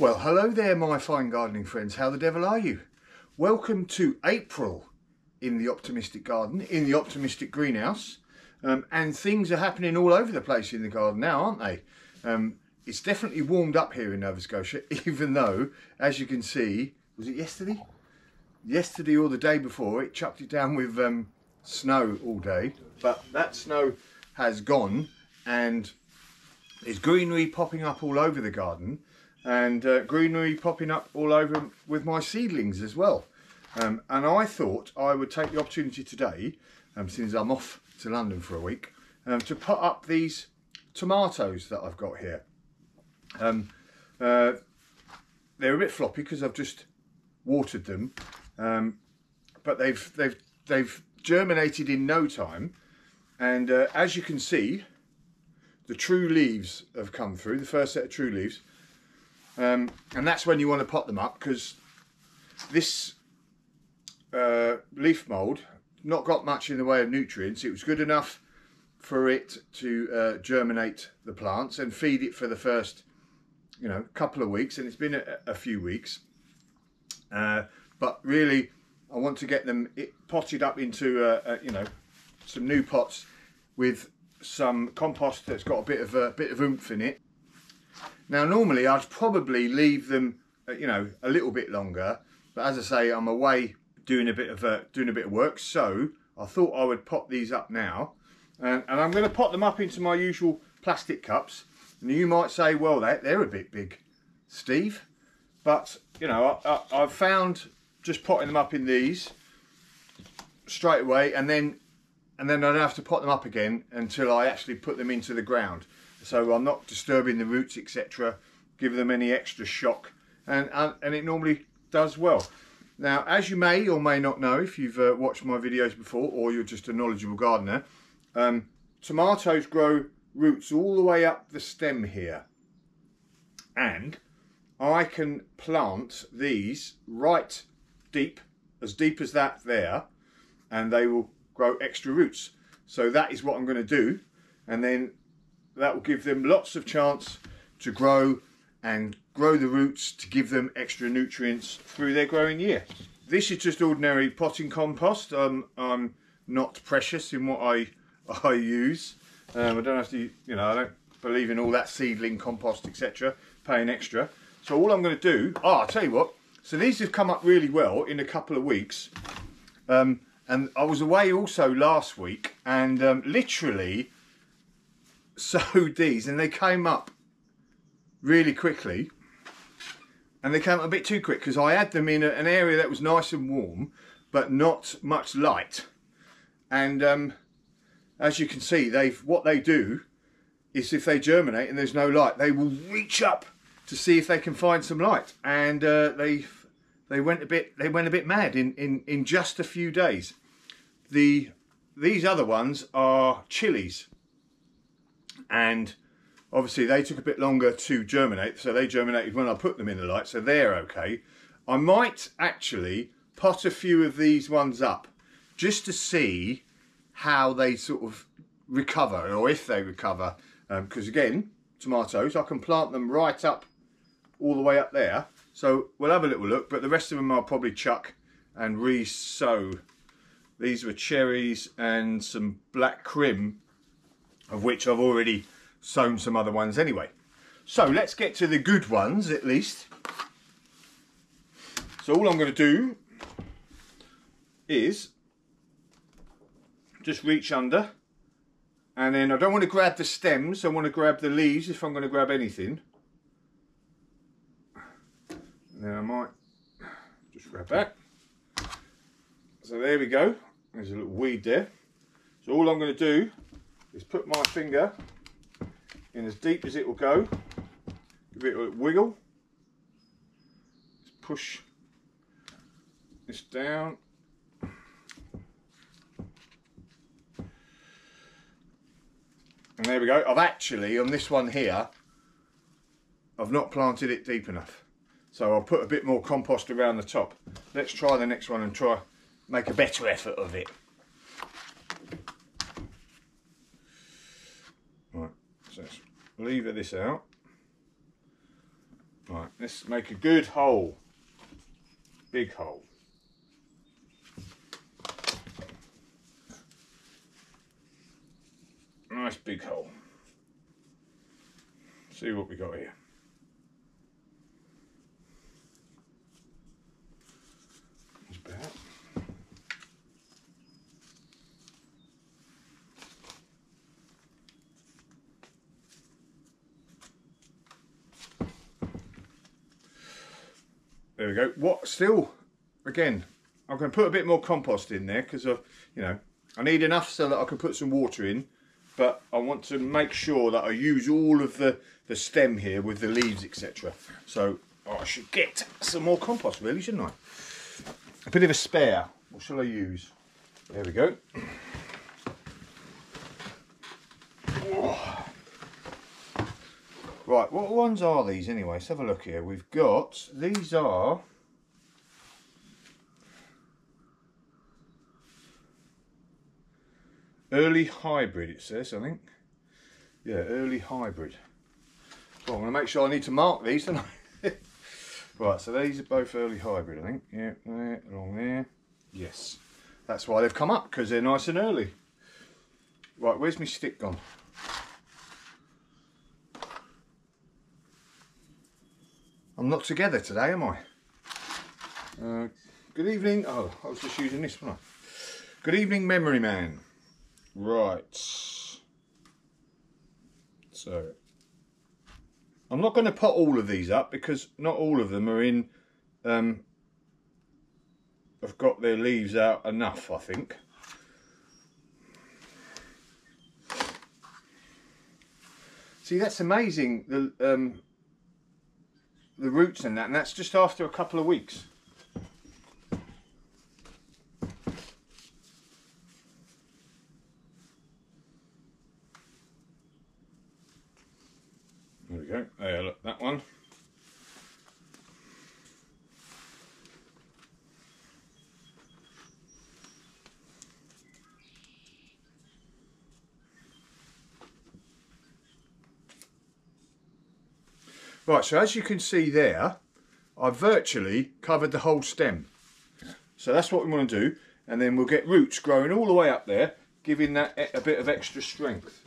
Well, hello there, my fine gardening friends. How the devil are you? Welcome to April in the Optimistic Garden, in the Optimistic Greenhouse. Um, and things are happening all over the place in the garden now, aren't they? Um, it's definitely warmed up here in Nova Scotia, even though, as you can see, was it yesterday? Yesterday or the day before, it chucked it down with um, snow all day. But that snow has gone and there's greenery popping up all over the garden and uh, greenery popping up all over with my seedlings as well. Um, and I thought I would take the opportunity today, um, since I'm off to London for a week, um, to put up these tomatoes that I've got here. Um, uh, they're a bit floppy because I've just watered them, um, but they've they've they've germinated in no time, and uh, as you can see, the true leaves have come through. The first set of true leaves, um, and that's when you want to pot them up because this uh, leaf mould not got much in the way of nutrients. It was good enough for it to uh, germinate the plants and feed it for the first, you know, couple of weeks. And it's been a, a few weeks. Uh, but really, I want to get them potted up into, uh, you know, some new pots with some compost that's got a bit of a bit of oomph in it now normally I'd probably leave them, uh, you know, a little bit longer, but as I say, I'm away doing a bit of uh, doing a bit of work, so I thought I would pot these up now, and, and I'm going to pot them up into my usual plastic cups. And you might say, well, they're, they're a bit big, Steve, but you know, I, I, I've found just potting them up in these straight away, and then and then I don't have to pot them up again until I actually put them into the ground. So I'm not disturbing the roots etc give them any extra shock. And, and, and it normally does well. Now as you may or may not know if you've uh, watched my videos before or you're just a knowledgeable gardener um, tomatoes grow roots all the way up the stem here. And I can plant these right deep as deep as that there and they will grow extra roots so that is what I'm going to do and then that will give them lots of chance to grow and grow the roots to give them extra nutrients through their growing year. This is just ordinary potting compost. Um, I'm not precious in what I, I use. Um, I don't have to, you know, I don't believe in all that seedling compost, etc., paying extra. So all I'm going to do, oh, I'll tell you what, so these have come up really well in a couple of weeks. Um, and I was away also last week and um, literally sowed these and they came up really quickly. And they came up a bit too quick because I had them in a, an area that was nice and warm but not much light. And um, as you can see they've what they do is if they germinate and there's no light they will reach up to see if they can find some light. And uh, they they went a bit they went a bit mad in in in just a few days. The these other ones are chilies and obviously they took a bit longer to germinate so they germinated when I put them in the light so they're okay. I might actually pot a few of these ones up just to see how they sort of recover or if they recover. Because um, again tomatoes I can plant them right up all the way up there so we'll have a little look but the rest of them I'll probably chuck and re-sow these were cherries and some Black Krim of which I've already sown some other ones anyway. So let's get to the good ones at least. So all I'm going to do is just reach under and then I don't want to grab the stems, I want to grab the leaves if I'm going to grab anything. Then I might just grab that. So there we go, there's a little weed there. So all I'm going to do is put my finger in as deep as it will go, give it a wiggle, Just push this down, and there we go. I've actually, on this one here, I've not planted it deep enough. So I'll put a bit more compost around the top. Let's try the next one and try make a better effort of it. Right, so let's lever this out. Right, let's make a good hole. Big hole. Nice big hole. See what we got here. There we go. What still, again, I'm going to put a bit more compost in there because, you know, I need enough so that I can put some water in but I want to make sure that I use all of the, the stem here with the leaves, etc. So I should get some more compost, really, shouldn't I? A bit of a spare. What shall I use? There we go. Right, what ones are these anyway? Let's have a look here. We've got, these are Early hybrid, it says, I think. Yeah, early hybrid. Well, I'm going to make sure I need to mark these, don't I? right, so these are both early hybrid, I think. Yeah, there, along there. Yes. That's why they've come up, because they're nice and early. Right, where's my stick gone? Not together today, am I? Uh, good evening. Oh, I was just using this one. Good evening, Memory Man. Right. So, I'm not going to put all of these up because not all of them are in, um, have got their leaves out enough, I think. See, that's amazing, the, um, the roots and that, and that's just after a couple of weeks. There we go. There, look, that one. Right, so as you can see there, I've virtually covered the whole stem. So that's what we want to do. And then we'll get roots growing all the way up there, giving that a bit of extra strength.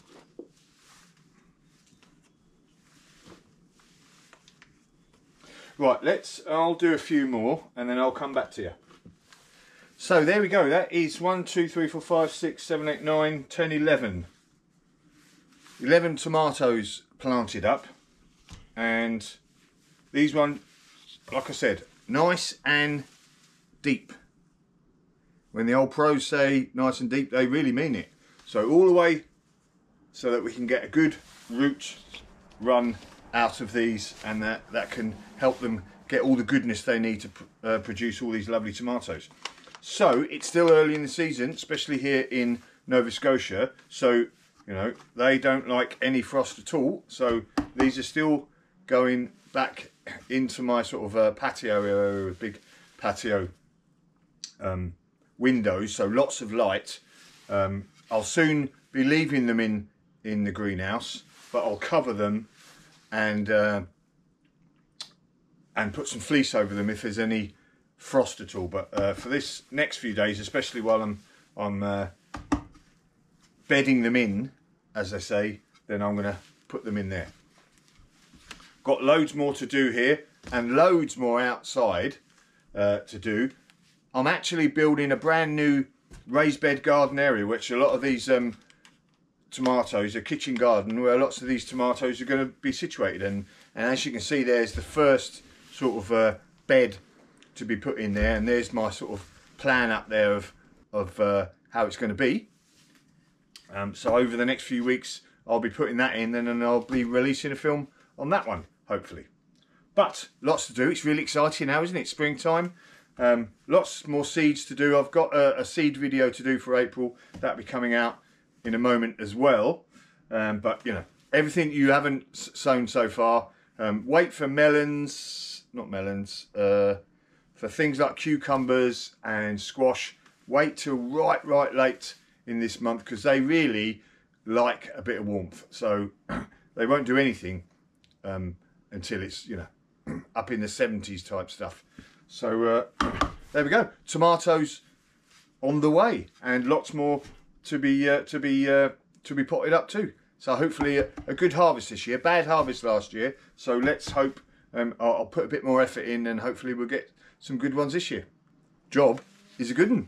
Right, let's, I'll do a few more and then I'll come back to you. So there we go, that is 1, 2, 3, 4, 5, 6, 7, 8, 9, 10, 11. 11 tomatoes planted up and these one, like I said, nice and deep. When the old pros say nice and deep, they really mean it. So all the way so that we can get a good root run out of these and that, that can help them get all the goodness they need to uh, produce all these lovely tomatoes. So it's still early in the season, especially here in Nova Scotia. So, you know, they don't like any frost at all. So these are still going back into my sort of uh, patio area with big patio um, windows. So lots of light. Um, I'll soon be leaving them in, in the greenhouse, but I'll cover them and uh, and put some fleece over them if there's any frost at all. But uh, for this next few days, especially while I'm I'm uh, bedding them in, as I say, then I'm going to put them in there. Got loads more to do here and loads more outside uh, to do. I'm actually building a brand new raised bed garden area, which a lot of these um, tomatoes, a kitchen garden where lots of these tomatoes are going to be situated. And, and as you can see, there's the first sort of uh, bed to be put in there. And there's my sort of plan up there of, of uh, how it's going to be. Um, so over the next few weeks, I'll be putting that in and then I'll be releasing a film on that one, hopefully. But lots to do. It's really exciting now, isn't it? Springtime. Um, lots more seeds to do. I've got a, a seed video to do for April. That'll be coming out in a moment as well. Um, but, you know, everything you haven't sown so far, um, wait for melons, not melons, uh, for things like cucumbers and squash, wait till right, right late in this month because they really like a bit of warmth. So they won't do anything um, until it's, you know, up in the 70s type stuff. So uh, there we go. Tomatoes on the way, and lots more to be uh, to be uh, to be potted up too. So hopefully a, a, good harvest this year. Bad harvest last year, so let's hope um, I'll, I'll put a bit more effort in, and hopefully we'll get some good ones this year. Job is a good one.